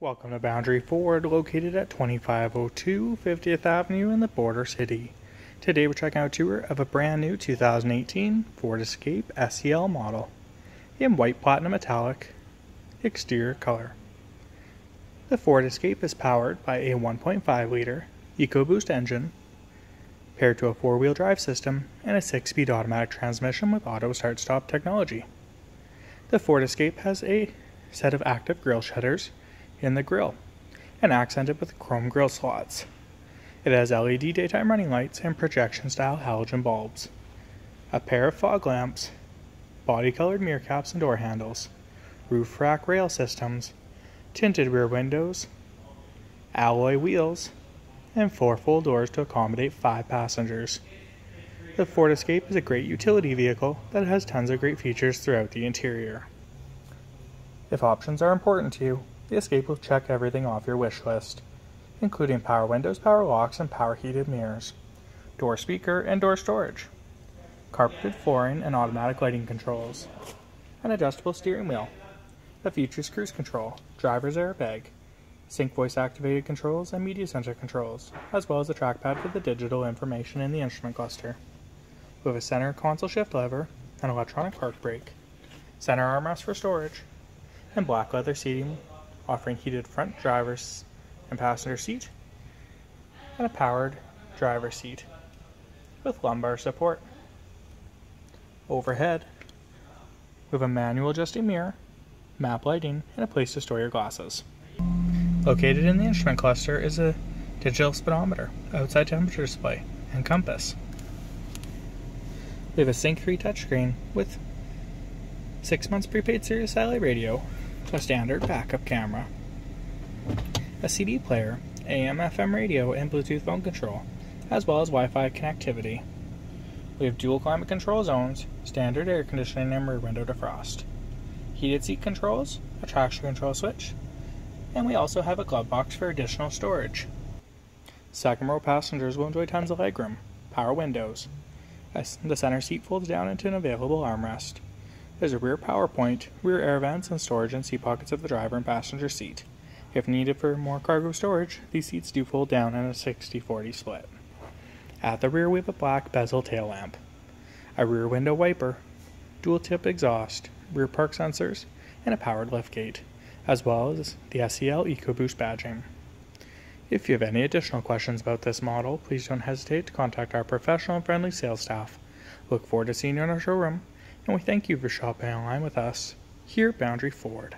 Welcome to Boundary Ford, located at 2502 50th Avenue in the Border City. Today we're checking out a tour of a brand new 2018 Ford Escape SEL model in white platinum metallic exterior color. The Ford Escape is powered by a 1.5 liter EcoBoost engine paired to a four-wheel drive system and a six-speed automatic transmission with auto start-stop technology. The Ford Escape has a set of active grille shutters in the grille and accented with chrome grille slots. It has LED daytime running lights and projection style halogen bulbs, a pair of fog lamps, body colored mirror caps and door handles, roof rack rail systems, tinted rear windows, alloy wheels, and four full doors to accommodate five passengers. The Ford Escape is a great utility vehicle that has tons of great features throughout the interior. If options are important to you, the Escape will check everything off your wish list, including power windows, power locks, and power heated mirrors, door speaker and door storage, carpeted flooring and automatic lighting controls, an adjustable steering wheel, that features cruise control, driver's airbag, sync voice activated controls, and media center controls, as well as a trackpad for the digital information in the instrument cluster with a center console shift lever, an electronic park brake, center armrest for storage, and black leather seating offering heated front driver's and passenger seat, and a powered driver seat with lumbar support. Overhead, with a manual adjusting mirror, map lighting, and a place to store your glasses. Located in the instrument cluster is a digital speedometer, outside temperature display, and compass. We have a Sync 3 touchscreen with 6 months prepaid Sirius satellite radio, a standard backup camera, a CD player, AM FM radio, and Bluetooth phone control, as well as Wi Fi connectivity. We have dual climate control zones, standard air conditioning, and rear window defrost, heated seat controls, a traction control switch, and we also have a glove box for additional storage. Second row passengers will enjoy tons of legroom, power windows, as the center seat folds down into an available armrest. There's a rear power point, rear air vents, and storage and seat pockets of the driver and passenger seat. If needed for more cargo storage, these seats do fold down in a 60-40 split. At the rear we have a black bezel tail lamp, a rear window wiper, dual tip exhaust, rear park sensors, and a powered lift gate, as well as the SEL EcoBoost badging. If you have any additional questions about this model, please don't hesitate to contact our professional and friendly sales staff. Look forward to seeing you in our showroom, and we thank you for shopping online with us here at Boundary Ford.